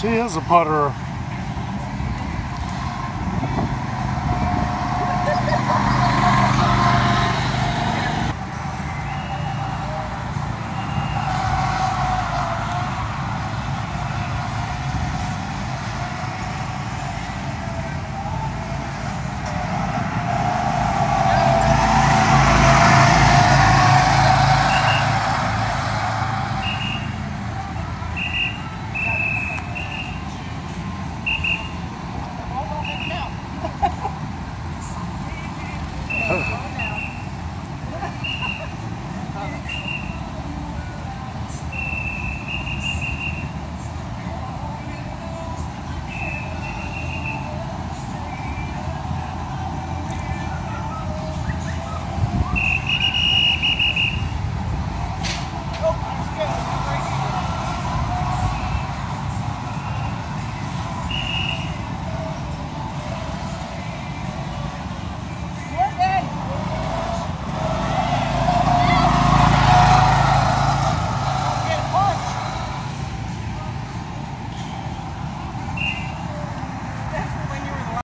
He is a putterer. Oh.